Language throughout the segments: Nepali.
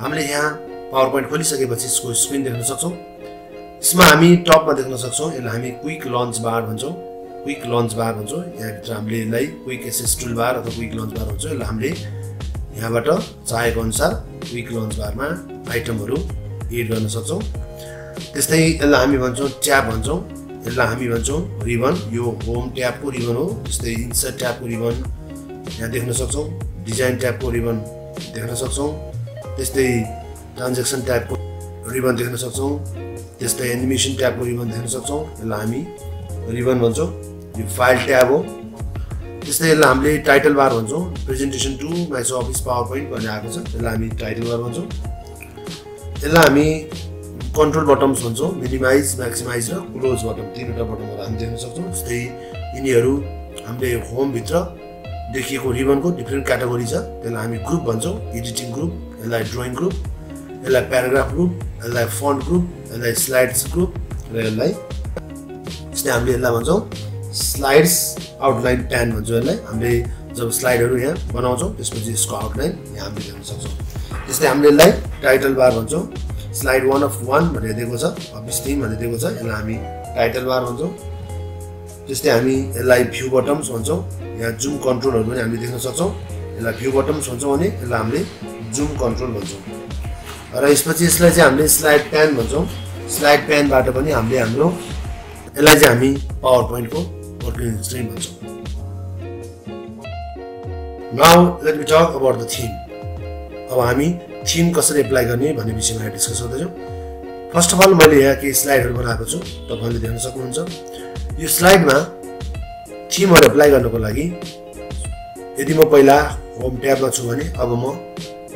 हामीले यहाँ पावर पोइन्ट खोलिसकेपछि यसको स्क्रिन देख्न सक्छौँ। यसमा हामी टपमा देख्न सक्छौँ यसलाई हामी क्विक लन्च बार भन्छौँ। क्विक लन्च बार भन्छौँ। यहाँभित्र हामीले यसलाई क्विक एसेस टुल बार अथवा क्विक लन्च बार भन्छौँ। यसलाई हामीले यहाँबाट चाहेको अनुसार क्विक लन्च बारमा आइटमहरू एड गर्न सक्छौँ। त्यस्तै यसलाई हामी भन्छौँ ट्याब भन्छौँ। यसलाई हामी भन्छौँ रिबन यो होम ट्याबको रिबन हो। त्यस्तै इन्सर्ट ट्याबको रिबन यहाँ देख्न सक्छौँ। डिजाइन ट्याबको रिबन देख्न सक्छौँ। त्यस्तै ट्रान्जेक्सन ट्याबको रिबन देख्न सक्छौँ त्यस्तै एनिमेसन ट्याबको रिबन देख्न सक्छौँ। यसलाई हामी रिबन भन्छौँ। यो फाइल ट्याब हो। त्यस्तै यसलाई हामीले टाइटल बार भन्छौँ। Presentation to MS Office PowerPoint भन्ने आएको छ। यसलाई हामी टाइटल बार भन्छौँ। यसलाई हामी कन्ट्रोल बटम्स भन्छौँ। मिनिमाइज म्याक्सिमाइज र क्लोज बटम। तिनवटा बटमहरू हामी देख्न सक्छौँ। जस्तै यिनीहरू हामीले होमभित्र देखिएको रिबनको डिफ्रेन्ट क्याटेगोरी छ। त्यसलाई हामी ग्रुप भन्छौँ। Editing group. यसलाई ड्रइङ ग्रुप यसलाई प्याराग्राफ ग्रुप यसलाई फन्ट ग्रुप यसलाई स्लाइड्स ग्रुप र यसलाई यस्तै हामीले यसलाई भन्छौँ स्लाइड्स आउटलाइन ट्यान भन्छौँ यसलाई। हामीले जब स्लाइडहरू यहाँ बनाउँछौँ त्यसपछि यसको आउटलाइन यहाँ हामीले देख्न सक्छौँ। त्यस्तै हामीले यसलाई टाइटल बार भन्छौँ। स्लाइड वान अफ वान भनेर दिएको छ अफिस टिम भनेर दिएको छ यसलाई हामी टाइटल बार भन्छौँ। त्यस्तै हामी यसलाई भ्यू बटम्स भन्छौँ। यहाँ जुम कन्ट्रोलहरू पनि हामीले देख्न सक्छौँ। यसलाई भ्यू बटम्स भन्छौँ भने यसलाई हामीले जुम कन्ट्रोल भन्छौँ। र यसपछि यसलाई चाहिँ हामीले स्लाइड प्यान भन्छौँ। स्लाइड प्यानबाट पनि हामीले हाम्रो यसलाई चाहिँ हामी पावर पोइन्टको वर्किङ भन्छौँ। Now let me talk about the theme अब हामी थिम कसरी एप्लाई गर्ने भन्ने विषयमा डिस्कस गर्दैछौँ। फर्स्ट अफ अल मैले यहाँ केही स्लाइडहरू बनाएको छु। तपाईँले देख्न सक्नुहुन्छ। यो स्लाइडमा थिमहरू एप्लाई गर्नको लागि यदि म पहिला होम ट्याबमा छु भने अब म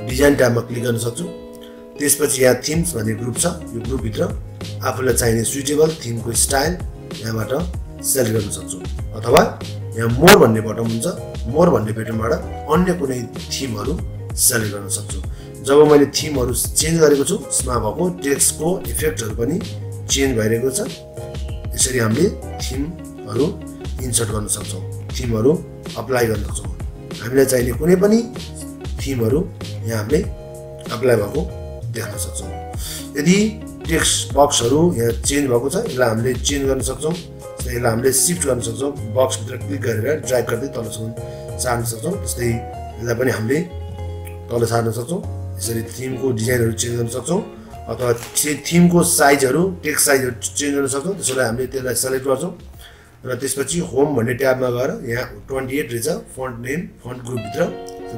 डिजाइन ट्याबमा क्लिक गर्न सक्छु। त्यसपछि यहाँ थिम्स भन्ने ग्रुप छ। यो ग्रुपभित्र आफूलाई चाहिने सुइटेबल थिमको स्टाइल यहाँबाट सेलेक्ट गर्न सक्छु। अथवा यहाँ मोर भन्ने बटन हुन्छ। मोर भन्ने बटनबाट अन्य कुनै थिमहरू सेलेक्ट गर्न सक्छु। जब मैले थिमहरू चेन्ज गरेको छु यसमा भएको टेक्स्टको इफेक्टहरू पनि चेन्ज भइरहेको छ। यसरी हामीले थिमहरू इन्सर्ट गर्न सक्छौँ। थिमहरू अप्लाई गर्न सक्छौँ। हामीलाई चाहिने कुनै पनि थिमहरू यहाँ हामीले अप्लाई भएको देख्न सक्छौँ। यदि टेक्स्ट बक्सहरू यहाँ चेन्ज भएको छ यसलाई हामीले चेन्ज गर्न सक्छौँ यसलाई हामीले सिफ्ट गर्न सक्छौँ। बक्सभित्र क्लिक गरेर ड्राइभ गर्दै तलसम्म सार्न सक्छौँ। त्यस्तै यसलाई पनि हामीले तल सार्न सक्छौँ। यसरी थिमको डिजाइनहरू चेन्ज गर्न सक्छौँ अथवा थिमको साइजहरू टेक्स्ट साइजहरू चेन्ज गर्न सक्छौँ। त्यसलाई हामीले त्यसलाई सेलेक्ट गर्छौँ। र त्यसपछि होम भन्ने ट्याबमा गएर यहाँ ट्वेन्टी एट रहेछ फन्ट नेम फन्ट ग्रुपभित्र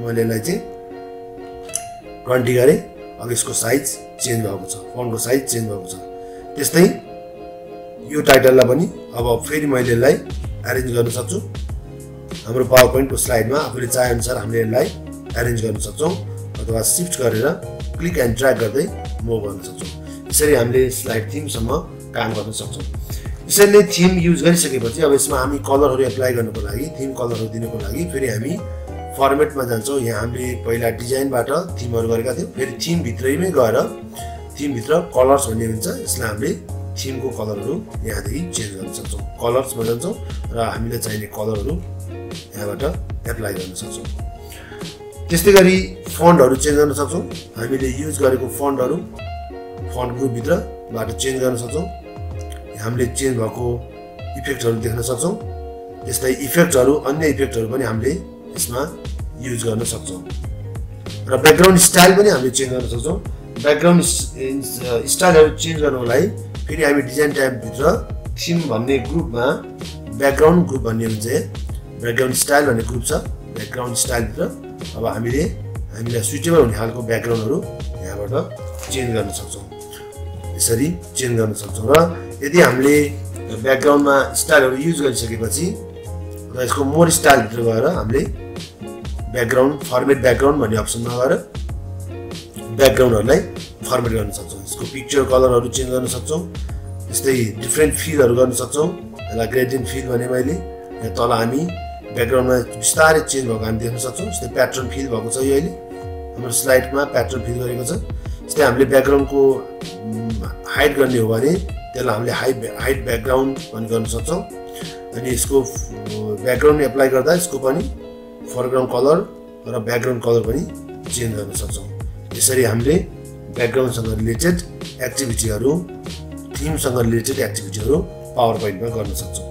मैले यसलाई चाहिँ ट्वेन्टी गरेँ। अब यसको साइज चेन्ज भएको छ। फन्टको साइज चेन्ज भएको छ। त्यस्तै यो टाइटललाई पनि अब फेरि मैले यसलाई एरेन्ज गर्न सक्छु। हाम्रो पावर पोइन्टको स्लाइडमा आफूले चाहेअनुसार हामीले यसलाई एरेन्ज गर्न सक्छौँ अथवा सिफ्ट गरेर क्लिक एन्ड ड्र्याग गर्दै मुभ गर्न सक्छौँ। यसरी हामीले स्लाइड थिमसम्म काम गर्न सक्छौँ। यसरी नै थिम युज गरिसकेपछि अब यसमा हामी कलरहरू एप्लाई गर्नको लागि थिम कलरहरू दिनको लागि फेरि हामी फर्मेटमा जान्छौँ। यहाँ हामीले पहिला डिजाइनबाट थिमहरू गरेका थियौँ। फेरि थिमभित्रैमै गएर थिमभित्र कलर्स भन्ने हुन्छ। यसलाई हामीले थिमको कलरहरू यहाँदेखि चेन्ज गर्न सक्छौँ। कलर्समा जान्छौँ र हामीले चाहिने कलरहरू यहाँबाट एप्लाई गर्न सक्छौँ। त्यस्तै गरी फन्डहरू चेन्ज गर्न सक्छौँ। हामीले युज गरेको फन्डहरू फन्ड ग्रुपभित्रबाट चेन्ज गर्न सक्छौँ। हामीले चेन्ज भएको इफेक्टहरू देख्न सक्छौँ। त्यस्तै इफेक्टहरू अन्य इफेक्टहरू पनि हामीले यसमा युज गर्न सक्छौँ। र ब्याकग्राउन्ड स्टाइल पनि हामीले चेन्ज गर्न सक्छौँ। ब्याकग्राउन्ड स्टाइलहरू चेन्ज गर्नको लागि फेरि हामी डिजाइन ट्याबभित्र थिम भन्ने ग्रुपमा ब्याकग्राउन्ड ग्रुप भन्ने हुन्छ ब्याकग्राउन्ड स्टाइल भन्ने ग्रुप छ। ब्याकग्राउन्ड स्टाइलभित्र अब हामीले हामीलाई सुइटेबल हुने खालको ब्याकग्राउन्डहरू यहाँबाट चेन्ज गर्न सक्छौँ। यसरी चेन्ज गर्न सक्छौँ र यदि हामीले ब्याकग्राउन्डमा स्टाइलहरू युज गरिसकेपछि र यसको मोर स्टाइलभित्र गएर हामीले ब्याकग्राउन्ड फर्मेट ब्याकग्राउन्ड भन्ने अप्सनमा गएर ब्याकग्राउन्डहरूलाई फर्मेट गर्न सक्छौँ। यसको पिक्चर कलरहरू चेन्ज गर्न सक्छौँ। त्यस्तै डिफ्रेन्ट फिलहरू गर्न सक्छौँ। यसलाई ग्रेडियन्ट फिल भने मैले यहाँ तल हामी ब्याकग्राउन्डमा बिस्तारै चेन्ज भएको हामी देख्न सक्छौँ। जस्तै प्याटर्न फिल भएको छ यो अहिले। हाम्रो स्लाइडमा प्याटर्न फिल गरेको छ। जस्तै हामीले ब्याकग्राउन्डको हाइट गर्ने हो भने त्यसलाई हामीले हाइट हाइट ब्याकग्राउन्ड पनि गर्न सक्छौँ। अनि यसको ब्याकग्राउन्ड एप्लाई गर्दा यसको पनि फोरग्राउन्ड कलर र ब्याकग्राउन्ड कलर पनि चेन्ज गर्न सक्छौँ। यसरी हामीले ब्याकग्राउन्डसँग रिलेटेड एक्टिभिटीहरू थिमसँग रिलेटेड एक्टिभिटीहरू पावर पोइन्टमा गर्न सक्छौँ।